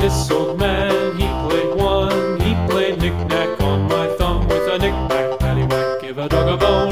This old man, he played one. He played knick-knack on my thumb with a knick-knack, paddywhack, give a dog a bone.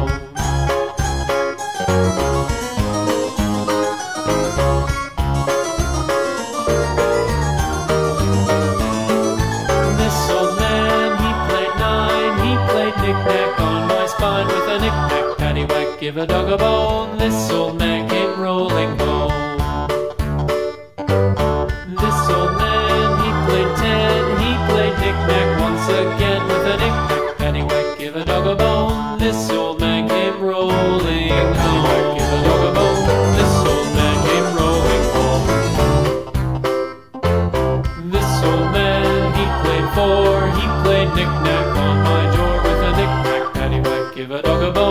Give a dog a bone. This old man came rolling home. This old man, he played ten. He played knick-knack once again with a knick-knack, give a dog a bone. This old man came rolling home. Give a dog a bone. This old man came rolling home. This old man, he played four. He played knick-knack on my with a give a dog a bone.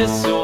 This